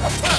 Ha ha!